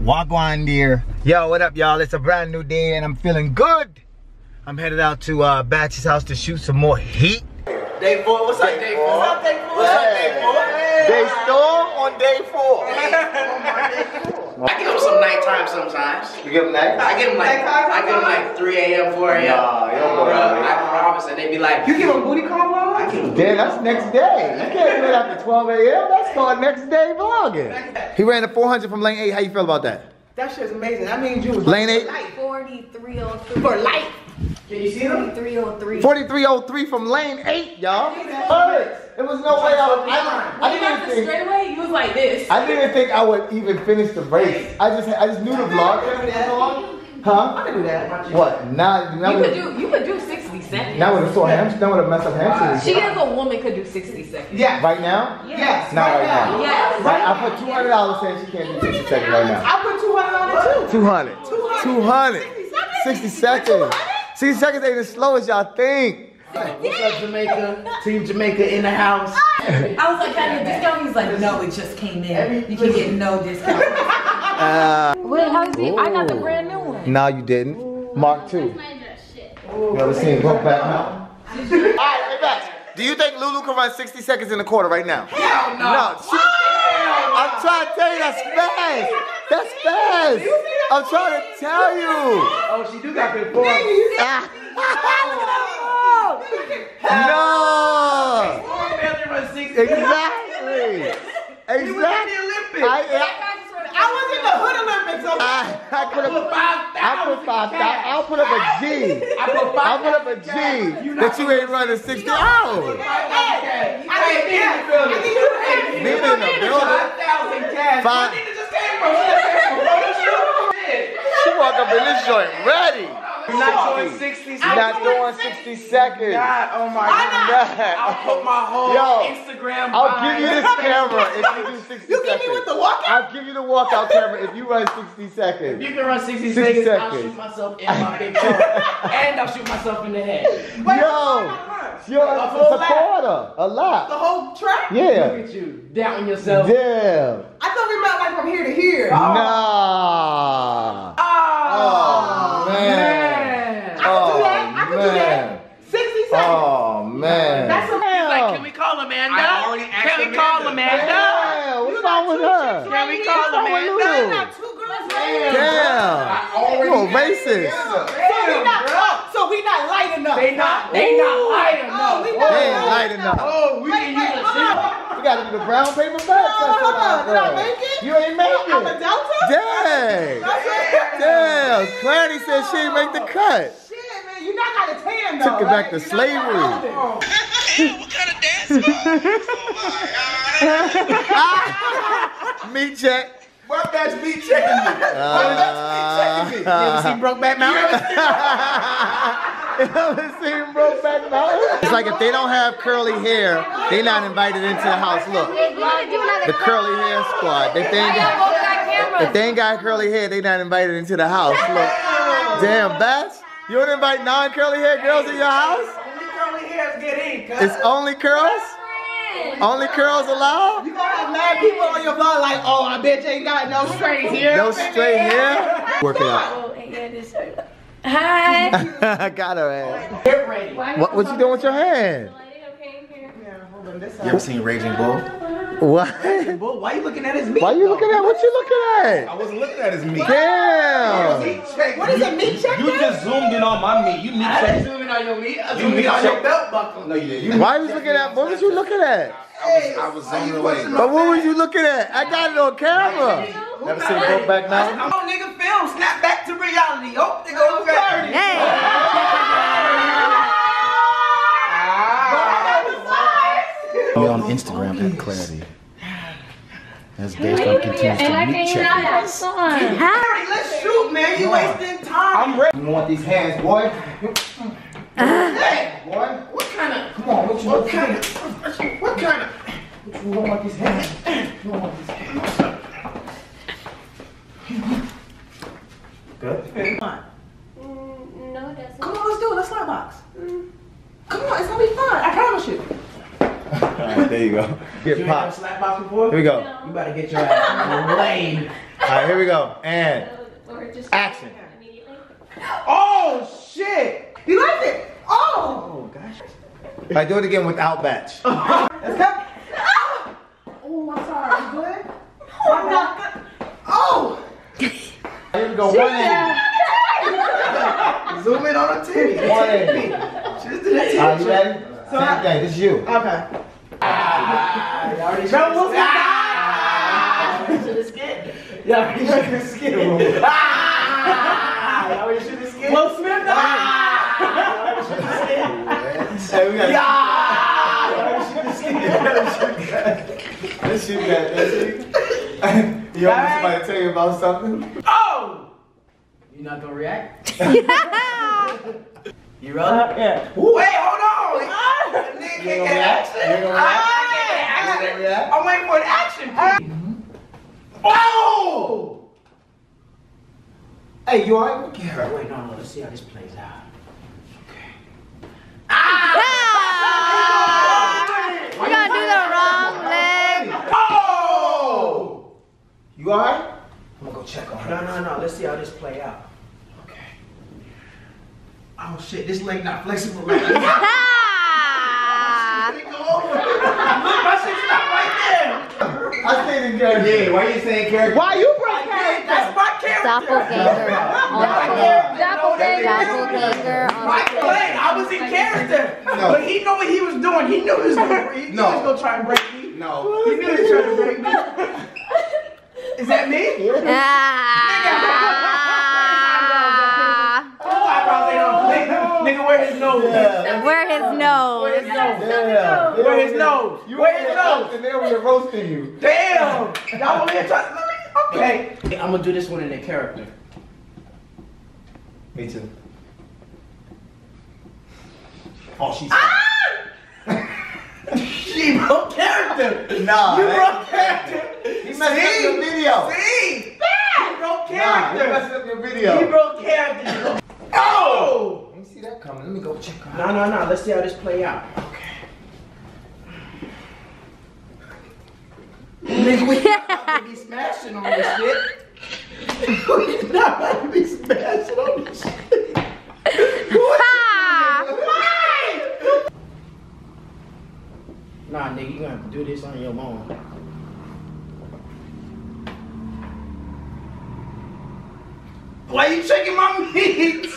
Wagwan dear. Yo, what up, y'all? It's a brand new day and I'm feeling good. I'm headed out to uh, Batch's house to shoot some more heat. Day four, what's up, day four? What's up, day four? What's up, day four? Day storm on day four. I give them some nighttime sometimes. You give them that? I give them like, I give them like 3 a.m., 4 a.m. Nah, you don't go that I promise, and they be like, you give them booty call vlog? I give them Damn, that's next day. You can't do it after 12 a.m. That's called next day vlogging. He ran a 400 from lane 8. How you feel about that? That shit's amazing. That means you was Lane 8? light. 4303. For life. Can you see them? 4303. 4303 from lane 8, y'all. Hurts. There was no way I was. I, I When didn't even think. straightaway, you was like this. I didn't think I would even finish the race. I just, I just knew the vlog. Huh? I can do that. What? Now, now You could do you could do 60 seconds. now with a sore hamstring, now with a mess up hamstring. She as a woman could do 60 seconds. Yeah. Right now? Yes. Not right now. Yes. Right, I put two hundred dollars saying she can't do sixty seconds right now. I put 200 on it too. Two hundred. Two hundred. Sixty seconds. Sixty seconds ain't as slow as y'all think. What's up, Jamaica? Team Jamaica in the house. I was like, can I get a discount? He's like, no, it just came in. You can get no discount. Uh, Wait, how is it? I got the brand new one. no, you didn't. Mark two. You ever seen Brokeback Mountain? Alright, hey, back. Do you think Lulu can run 60 seconds in a quarter right now? Hell no. No, she, I'm trying to tell you that's fast. That's fast. I'm trying to tell you. Oh, she do got good form. no. Barely run 60. Exactly. Exactly. Olympics. I, I was in the Hood Olympics. So I, I could. I put five thousand. I'll put up a G. I put I'll put up a G that you ain't running 60 hours. I need Nina that. feel I it. need you me. In the building. 5,000 cash. Five- Where Nina just came from? She just came from Road Shit. She walk up in this joint ready. You're not doing 60 You're not doing 60 seconds. God, oh my Why God. not? I'll put my whole Yo, Instagram I'll bio. give you this camera if you do 60 You seconds. give me with the walkout? I'll give you the walkout camera if you run 60 seconds. If you can run 60, 60 seconds, I'll shoot myself in my big toe. and I'll shoot myself in the head. Yo, you're a, A full it's a lap. quarter, a The whole track? Yeah. Look Yeah. at you, doubting yourself. Damn. I thought we meant like from here to here. Oh. Nah. Oh man. That's a He's like, can we call Amanda? I already asked Can we call Amanda? Damn, what's wrong with her? Can we call What's wrong with Amanda? I Lulu? got two girls right Damn. You a racist. So we not, oh, so we not light enough. They not, they not light Oh, enough. we not They ain't light enough. Oh, we Wait, can wait, use hold on. You gotta do the brown paper bag test hold on on. Did I make it? You ain't make I'm a it. Delta? Dang. That's it? Damn. Clarity said she didn't make the cut. Shit, man, you not got a tan though. Took it back right? to You not slavery. got a tan. Meat check. What that's me checking me? Uh, what that's me checking me? Uh. You ever seen Brokeback Mountain? you Ever seen Brokeback Mountain? It's like if they don't have curly hair, they not invited into the house. Look, the curly hair squad. If they ain't got, if they ain't got curly hair, they not invited into the house. Look, damn, Bats, you don't invite non-curly hair girls in your house? Only curly hairs get in, cuz. It's only curls? Only curls allowed? You gonna have mad people on your blog like, oh, I bitch ain't got no straight hair. No straight hair? Work it out. Hi. I got her ass. Get ready. What, what you doing with your hand? You ever seen Raging Bull? What? Bull, why you looking at his meat? Why you though? looking at what you looking at? I wasn't looking at his meat. Damn. Meat check. What is it, meat check You then? just zoomed in on my meat. You meat I check. didn't zoom in on your meat. I You meat on your check. belt buckle. No, you didn't. You Why you looking at? What was you looking at? I was, I was zooming away. But what was you looking at? I got it on camera. Never seen Brokeback Mountain? Come on, nigga, film. Snap back to reality. Oh, they go clarity. Me on Instagram at Clarity. As based on continuous to meat checking. Clarity, let's shoot, man. You wasting time. I'm ready. You want these hands, boy? Hey, uh. Boy, what kind of? come on. What you What kind of? What kind of? You don't want these hands? You don't want these hands? Good. Mm, no, it doesn't. Come on, let's do it. Let's slide box. Mm. Come on, it's gonna be fun. I promise you. All right, there you go. You Get ain't popped. slap box before? Here we go. You better get your ass laid. right, here we go. And action. Oh shit! You liked it? Oh! Oh gosh. If I do it again without batch. Let's go. Oh, I'm sorry. You good? Oh, I'm not good. Oh! Here we go. One in. Zoom in on the titty. One in. Just do the titty. Are you ready? Same thing. This is you. Okay. Ah, you already Bro, what's ah! You should have skipped. You already should have skipped. Ah! You already should have skipped. Will Smith, ah! You already should have skipped. Hey, we got. Yeah! You already should have skipped. Let's shoot that. Let's shoot. You want somebody to tell you about something? Oh! You not gonna react? You ready? yeah. Wait, hold on. Ah, nigga can't gonna get react? action. You gonna Ah, react? I can't get You gonna action. react? I'm waiting for an action. Mm-hmm. Oh! Hey, you alright? Yeah, wait, no, no, let's see how this plays out. We're ah! ah! gonna do the wrong leg. Oh! You alright? I'm gonna go check on her. No, no, no, let's see how this play out. Okay. Oh shit, this leg not flexible right now. Ah! Look, my shit stop right there. I stayed in character. Yeah, why you saying character? Why you break character? That's my character. Doppelganger on the Doppelganger My play, I was in character. No. But he knew what he was doing. He knew he was gonna, No. he was gonna try and break me. No. He knew he was trying to break me. Is that me? Ah! Oh, eyebrows ain't on flick. Nigga, where his nose? Yeah. Where his nose? Yeah. Where his nose? You Where were his nose? And they were roasting you. Damn! Y'all over here trying to Okay. I'm gonna do this one in a character. Me too. Oh, she's. Ah! she broke character. Nah. You that- broke character. He messed up your video. See? He broke character. Nah, he character. messed up your video. he video. broke character. Oh! oh! Let me coming. Let me go check on No, no, no. Let's see how this play out. Okay. Nigga, we not about to be smashing on this shit. we not about to be smashing on this shit. Nah, nigga, you gonna have to do this on your own. Why you shaking my meat?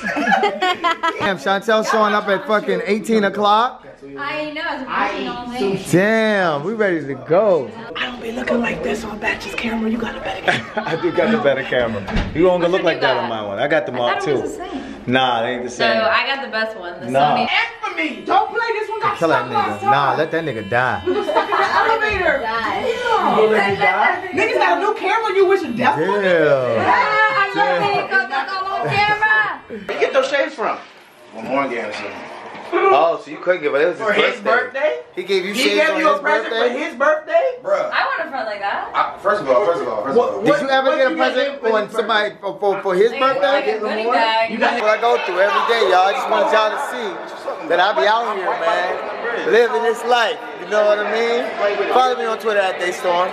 Damn, Chantel showing up at fucking 18 o'clock. I know. I was all eat day. Damn, we ready to go. I don't be looking like this on Batch's camera. You got a better camera. I do got the better camera. You don't look like that on my one. I got the I mark thought too. Nah, they ain't the same. No, same. I got the best one. The Nah. Sony. And for me, don't play this one. Got Kill that nigga. Nah, let that nigga die. stuck in the elevator. Die. You let me die? Niggas got a new camera. You wish a death on it? Yeah. camera. Where you get those shades from? One more again, so. Oh, so you couldn't give it. It was For his birthday? He gave you He shades gave on you a his present birthday. for his birthday? Bruh. I want a front like that. I, first of all, first of all, first of all. What- Did you ever get a present him for when his somebody for, for, for his Like, like birthday? a goodie bag. You got What I go through every day, y'all. I just want y'all to see that I be out here, man, living this life. You know what I mean? Follow me on Twitter at DeStorm.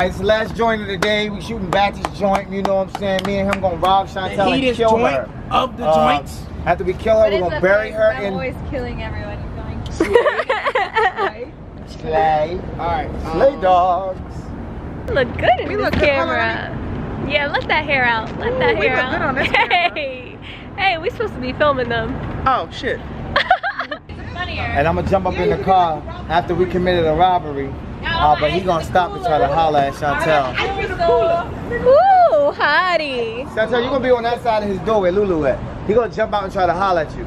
It's the last joint of the day. We shooting Batch's joint. You know what I'm saying? Me and him gonna rob Chantel The and kill joint her. of the Uh, joints. After we kill her, we're gonna bury her in always killing everyone. Going Slay. Alright. Slay dogs. look good in We this look good, camera. Yeah, let that hair out. Let that we hair look out. good on this camera. hey, hey, we supposed to be filming them. Oh, shit. And I'm gonna jump up in the car after we committed a robbery. Uh, but he gonna stop and try to holler at Chantel. Woo, hottie. Chantel, you gonna be on that side of his door where Lulu at. He gonna jump out and try to holler at you.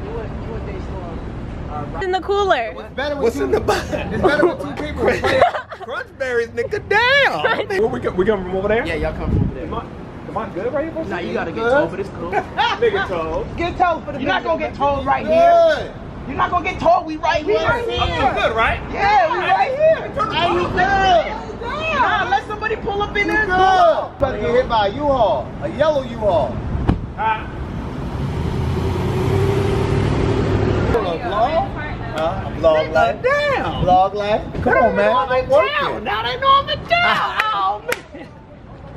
In the cooler. It's better with two, It's better with two people. Crunchberries, nigga, down. Where we, come, we come from over there? Yeah, y'all come from over there. Am I good right here? Nah, you gotta get told, but it's cool. Nigga told. Get told, but you're not gonna get told right here. You're not gonna get told. We right here. I'm good, right? Yeah, we right here. Hey, you good? Nah, let somebody pull up in there. Good. About to get hit by a U-Haul, a yellow U-Haul. Huh? A vlog? Huh? A vlog life? Damn. Vlog life? Come on, man. I'm working. Now they know I'm in town. Oh man.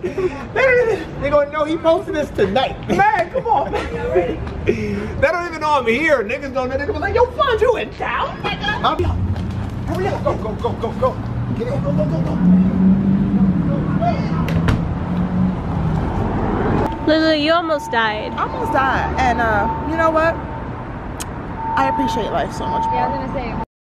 They don't gonna know he posted this tonight. Man, come on, man. They don't even know I'm here. Niggas don't know. They gonna be like, yo, Fonz, you in town, nigga? I'll be. Hurry up! Go go go go go! Get in! Go go go go! Lulu, you almost died. I almost died. And uh, you know what? I appreciate life so much more. Yeah, I was gonna say.